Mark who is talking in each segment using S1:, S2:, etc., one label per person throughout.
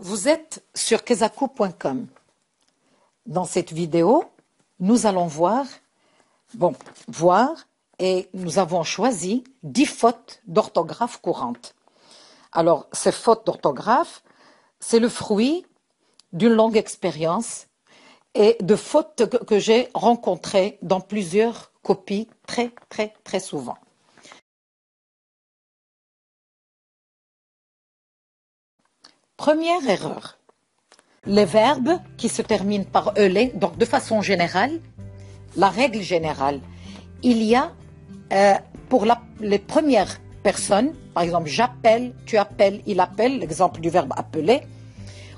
S1: Vous êtes sur kezaku.com. Dans cette vidéo, nous allons voir, bon, voir, et nous avons choisi 10 fautes d'orthographe courantes. Alors, ces fautes d'orthographe, c'est le fruit d'une longue expérience et de fautes que j'ai rencontrées dans plusieurs copies très, très, très souvent. Première erreur. Les verbes qui se terminent par ELE, donc de façon générale, la règle générale, il y a euh, pour les premières personnes, par exemple j'appelle, tu appelles, il appelle, l'exemple du verbe appeler,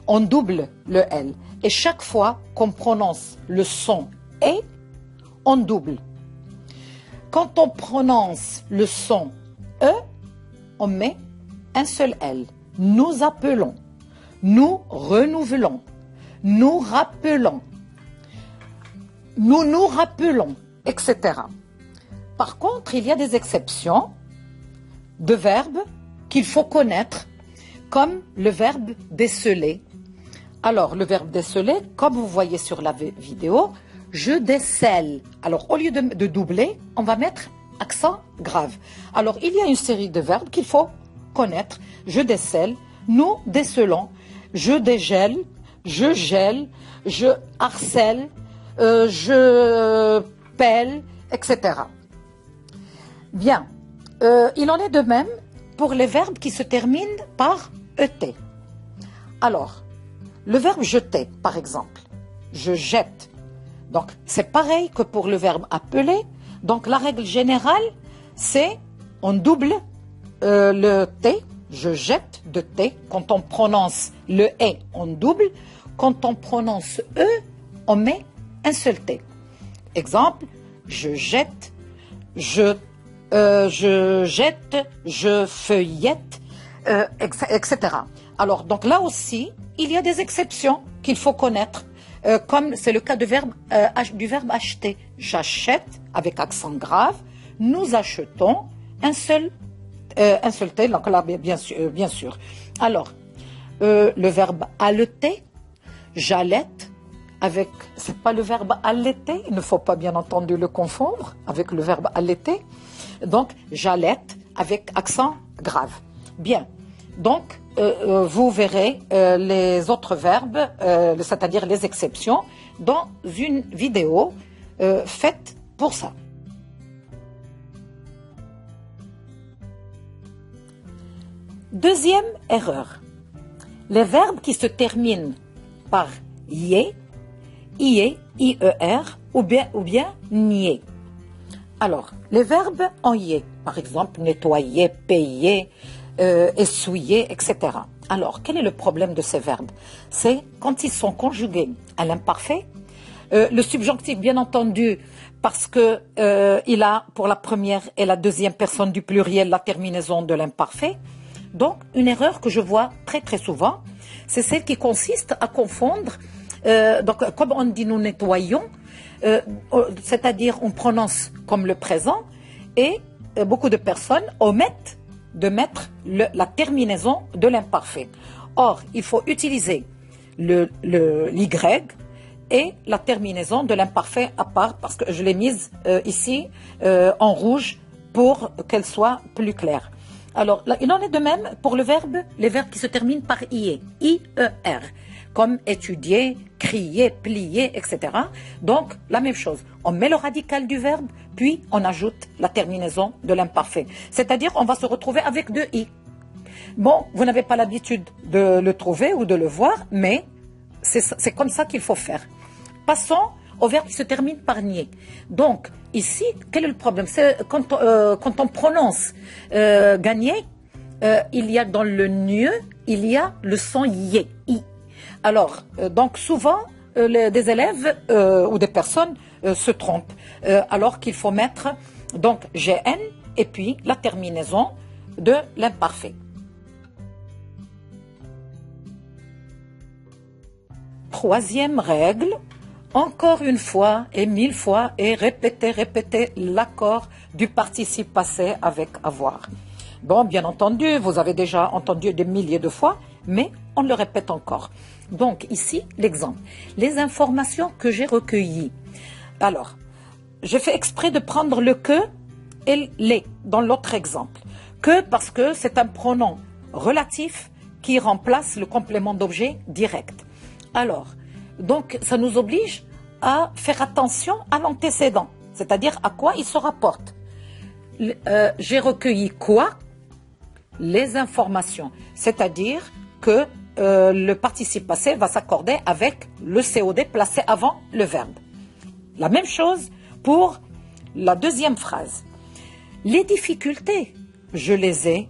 S1: on double le L. Et chaque fois qu'on prononce le son et, on double. Quand on prononce le son E, on met un seul L. Nous appelons nous renouvelons, nous rappelons, nous nous rappelons, etc. Par contre, il y a des exceptions de verbes qu'il faut connaître, comme le verbe déceler. Alors, le verbe déceler, comme vous voyez sur la vidéo, je décèle. Alors, au lieu de, doubler, on va mettre accent grave. Alors, il y a une série de verbes qu'il faut connaître. Je décèle, nous décelons, je dégèle, je gèle, je harcèle, euh, je pèle, etc. Bien, euh, il en est de même pour les verbes qui se terminent par ET. Alors, le verbe jeter, par exemple, je jette. Donc, c'est pareil que pour le verbe appeler. Donc, la règle générale, c'est on double euh, le T je jette de T. Quand on prononce le E, on double. Quand on prononce E, on met un seul T. Exemple, je jette, je, euh, je jette, je feuillette, euh, etc. Alors, donc là aussi, il y a des exceptions qu'il faut connaître, euh, comme c'est le cas du verbe, du verbe acheter. J'achète avec accent grave, nous achetons un seul euh, insulter. Euh, bien sûr. Alors, euh, le verbe allaiter, j'allaite, avec, c'est pas le verbe allaiter, il ne faut pas bien entendu le confondre avec le verbe allaiter. Donc, j'allaite avec accent grave. Bien. Donc, vous verrez les autres verbes, c'est-à-dire les exceptions, dans une vidéo faite pour ça. Deuxième erreur. Les verbes qui se terminent par yé, ié, ier ou bien, ou bien nier. Alors, les verbes en yé, par exemple nettoyer, payer, euh, essuyer, etc. Alors, quel est le problème de ces verbes? C'est quand ils sont conjugués à l'imparfait, euh, le subjonctif, bien entendu, parce que euh, il a pour la première et la deuxième personne du pluriel la terminaison de l'imparfait. Donc, une erreur que je vois très très souvent, c'est celle qui consiste à confondre, euh, donc comme on dit nous nettoyons, euh, c'est-à-dire on prononce comme le présent, et euh, beaucoup de personnes omettent de mettre la terminaison de l'imparfait. Or, il faut utiliser le, l'y et la terminaison de l'imparfait à part, parce que je l'ai mise ici en rouge pour qu'elle soit plus claire. Alors, il en est de même pour le verbe, les verbes qui se terminent par IE, I-E-R, comme étudier, crier, plier, etc. Donc, la même chose. On met le radical du verbe, puis on ajoute la terminaison de l'imparfait. C'est-à-dire, on va se retrouver avec deux I. Bon, vous n'avez pas l'habitude de le trouver ou de le voir, mais c'est comme ça qu'il faut faire. Passons au verbe qui se termine par nier. Donc, ici, quel est le problème C'est quand, euh, quand, on prononce euh, gagner, euh, il y a dans le nieu, il y a le son yé. Alors, donc souvent, des élèves ou des personnes se trompent, alors qu'il faut mettre donc gn et puis la terminaison de l'imparfait. Troisième règle, encore une fois et mille fois et répéter, répéter l'accord du participe passé avec avoir. Bon, bien entendu, vous avez déjà entendu des milliers de fois, mais on le répète encore. Donc ici, l'exemple. Les informations que j'ai recueillies. Alors, je fais exprès de prendre le que et les dans l'autre exemple. Que parce que c'est un pronom relatif qui remplace le complément d'objet direct. Alors, donc ça nous oblige à faire attention à l'antécédent, c'est-à-dire à quoi il se rapporte. Euh, j'ai recueilli quoi? Les informations, c'est-à-dire que euh, le participe passé va s'accorder avec le COD placé avant le verbe. La même chose pour la deuxième phrase. Les difficultés, je les ai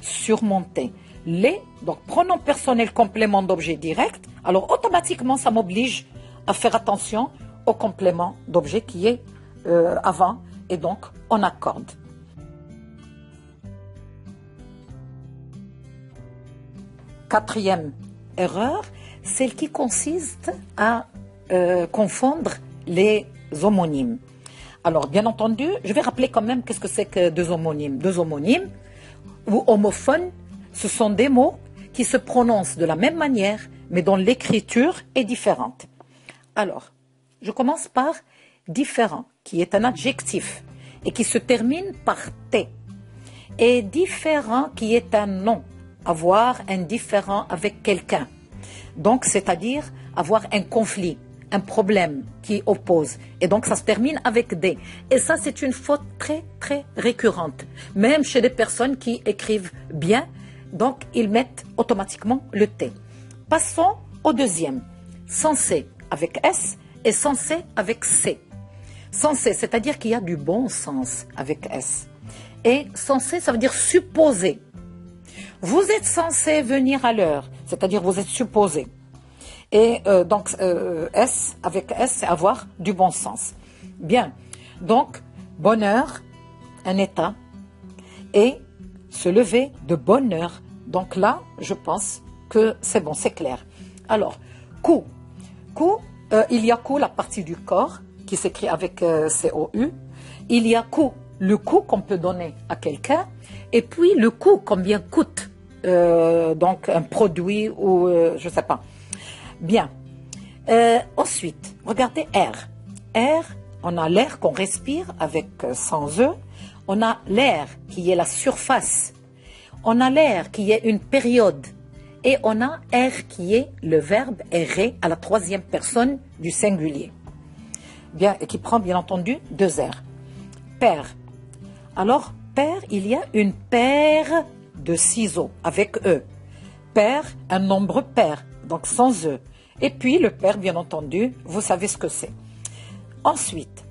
S1: surmontées. Les, donc pronom personnel complément d'objet direct, alors automatiquement ça m'oblige à faire attention au complément d'objet qui est euh, avant et donc on accorde. Quatrième erreur, celle qui consiste à euh, confondre les homonymes. Alors, bien entendu, je vais rappeler quand même qu'est-ce que c'est que deux homonymes. Deux homonymes ou homophones, ce sont des mots qui se prononcent de la même manière, mais dont l'écriture est différente. Alors, je commence par différent, qui est un adjectif et qui se termine par T. Et différent, qui est un nom, avoir un différent avec quelqu'un. Donc, c'est-à-dire avoir un conflit, un problème qui oppose. Et donc, ça se termine avec des. Et ça, c'est une faute très, très récurrente. Même chez des personnes qui écrivent bien, donc ils mettent automatiquement le T. Passons au deuxième. Censé avec S et censé avec C. Censé, c'est-à-dire qu'il y a du bon sens avec S. Et censé, ça veut dire supposé. Vous êtes censé venir à l'heure, c'est-à-dire vous êtes supposé. Et euh, donc, euh, S, avec S, c'est avoir du bon sens. Bien. Donc, bonheur, un état, et se lever de bonheur. Donc là, je pense que c'est bon, c'est clair. Alors, coup. Coup, euh, il y a coup, la partie du corps, qui s'écrit avec C-O-U. Il y a coup, le coût qu'on peut donner à quelqu'un, et puis le coût, combien coûte donc un produit ou je ne sais pas. Bien. Euh, ensuite, regardez air. Air, on a l'air qu'on respire avec euh, sans E. On a l'air qui est la surface. On a l'air qui est une période. Et on a air qui est le verbe errer à la troisième personne du singulier. Bien, et qui prend bien entendu deux airs. Père. Alors, père, il y a une paire de ciseaux avec E. Père, un nombre pair donc sans eux. Et puis le père, bien entendu, vous savez ce que c'est. Ensuite,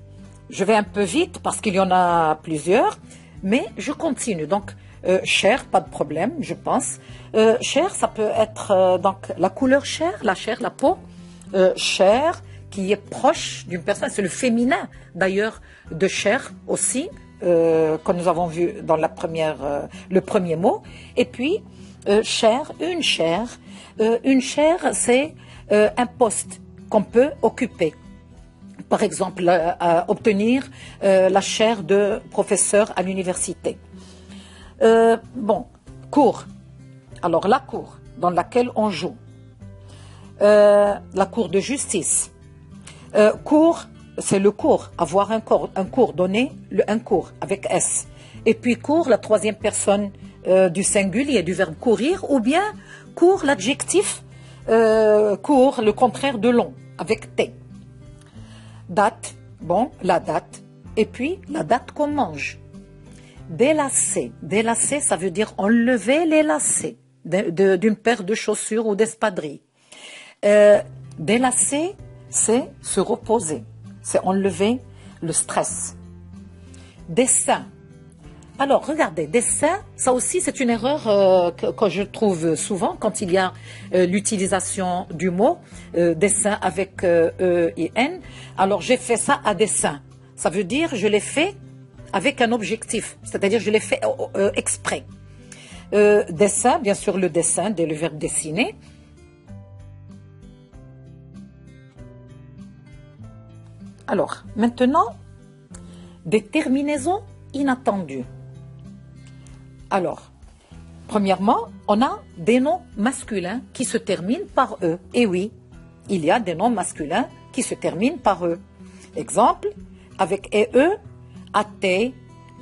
S1: je vais un peu vite parce qu'il y en a plusieurs, mais je continue. Donc, euh, chair, pas de problème, je pense. Euh, chair, ça peut être euh, donc la couleur chair, la chair, la peau. chair, qui est proche d'une personne, c'est le féminin d'ailleurs de chair aussi, que nous avons vu dans le premier mot. Et puis, chair, une chair, euh, une chaire, c'est euh, un poste qu'on peut occuper. Par exemple, euh, obtenir la chaire de professeur à l'université. Bon, cours. Alors la cour dans laquelle on joue. la cour de justice. cours, c'est le cours, avoir un cours, un cours donné, un cours avec S. Et puis cours, la troisième personne du singulier, du verbe courir, ou bien court, l'adjectif euh, court, le contraire de long, avec T. Date, bon, la date, et puis la date qu'on mange. Délacer, délacer, ça veut dire enlever les lacets d'une paire de chaussures ou d'espadrilles. Euh, délacer, c'est se reposer, c'est enlever le stress. Dessin, alors, regardez, dessin, ça aussi c'est une erreur euh, que, je trouve souvent quand il y a euh, l'utilisation du mot dessin avec E et N. Alors, j'ai fait ça à dessin. Ça veut dire je l'ai fait avec un objectif, c'est-à-dire je l'ai fait exprès. dessin, bien sûr, le dessin, le verbe dessiner. Alors, maintenant, des terminaisons inattendues. Alors, Premièrement, on a des noms masculins qui se terminent par E. Et oui, il y a des noms masculins qui se terminent par E. Exemple, avec EE, athée,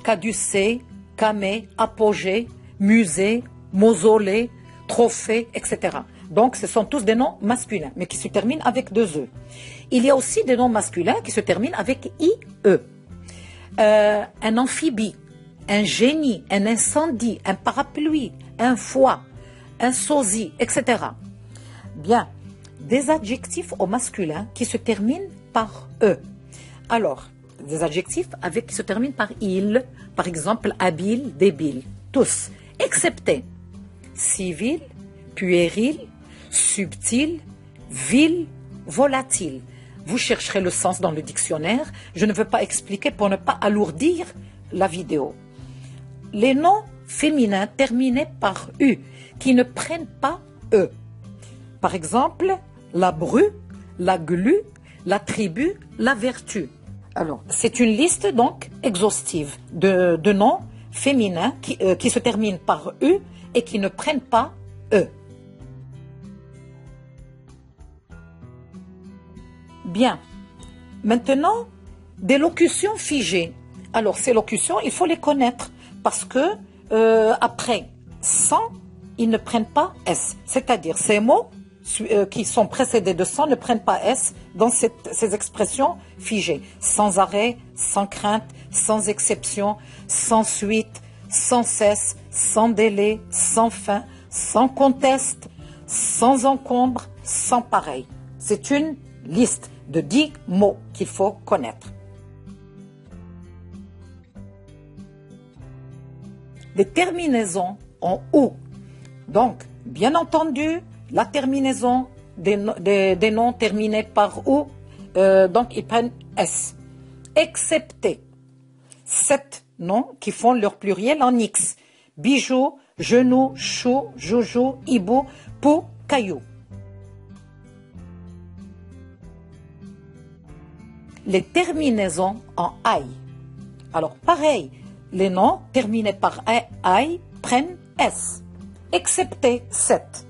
S1: caducée, camé, apogée, musée, mausolée, trophée, etc. Donc, ce sont tous des noms masculins, mais qui se terminent avec deux E. Il y a aussi des noms masculins qui se terminent avec IE. Euh, un amphibie, un génie, un incendie, un parapluie, un foie, un sosie, etc. Bien, des adjectifs au masculin qui se terminent par E. Alors, des adjectifs avec qui se terminent par il, par exemple habile, débile, tous, excepté civil, puéril, subtil, vil, volatile. Vous chercherez le sens dans le dictionnaire. Je ne veux pas expliquer pour ne pas alourdir la vidéo. Les noms féminins terminés par U, qui ne prennent pas E. Par exemple, la bru, la glu, la tribu, la vertu. Alors, c'est une liste donc exhaustive de, noms féminins qui, euh, qui se terminent par U et qui ne prennent pas E. Bien. Maintenant, des locutions figées. Alors, ces locutions, il faut les connaître parce que euh, après sans, ils ne prennent pas S. C'est-à-dire, ces mots qui sont précédés de sans ne prennent pas S dans ces expressions figées. Sans arrêt, sans crainte, sans exception, sans suite, sans cesse, sans délai, sans fin, sans conteste, sans encombre, sans pareil. C'est une liste de dix mots qu'il faut connaître. Des terminaisons en OU. Donc, bien entendu, la terminaison des, noms terminés par OU, euh, donc ils prennent S. Excepté sept noms qui font leur pluriel en X. Bijou, genou, chou, joujou, hibou, pou, caillou. les terminaisons en aïe. Alors pareil, les noms terminés par aïe prennent S, excepté 7,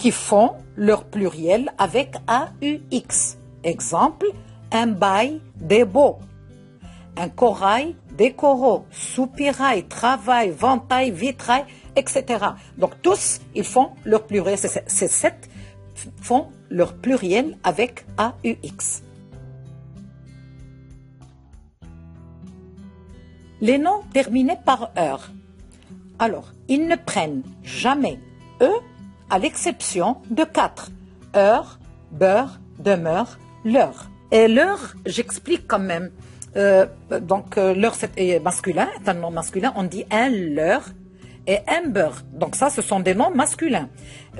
S1: qui font leur pluriel avec AUX. Exemple, un bail des beaux, un corail des coraux, soupirail, travail, ventail, vitrail, etc. Donc tous, ils font leur pluriel. Ces sept font leur pluriel avec AUX. les noms terminés par heure. Alors, ils ne prennent jamais E à l'exception de quatre. Heure, beurre, demeure, l'heure. Et l'heure, j'explique quand même. Euh, donc, euh, l'heure c'est masculin, c'est un nom masculin. On dit un l'heure et un beurre. Donc ça, ce sont des noms masculins.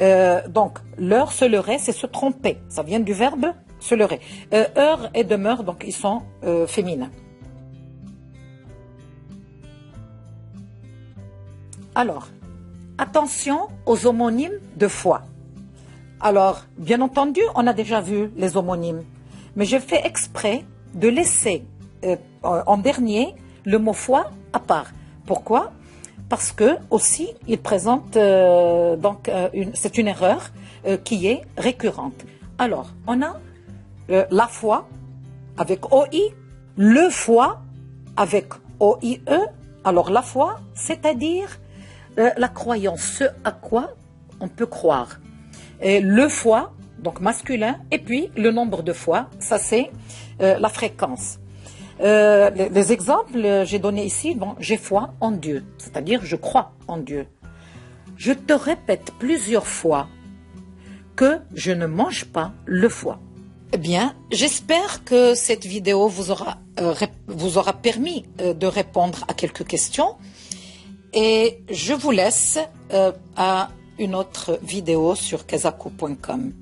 S1: Euh, donc, l'heure, se leurrer, c'est se tromper. Ça vient du verbe se leurrer. heure et demeure, donc ils sont féminins. Alors, attention aux homonymes de foi. Alors, bien entendu, on a déjà vu les homonymes, mais j'ai fait exprès de laisser euh, en dernier le mot foi à part. Pourquoi? Parce que aussi, il présente euh, donc euh, c'est une erreur qui est récurrente. Alors, on a la foi avec OI, le foi avec OIE. Alors, la foi, c'est-à-dire euh, la croyance, ce à quoi on peut croire. Et le foi, donc masculin, et puis le nombre de fois, ça c'est euh, la fréquence. Euh, les, exemples j'ai donnés ici, bon, j'ai foi en Dieu, c'est-à-dire je crois en Dieu. Je te répète plusieurs fois que je ne mange pas le foie. Eh bien, j'espère que cette vidéo vous aura, vous aura permis de répondre à quelques questions. Et je vous laisse euh, à une autre vidéo sur kazaku.com.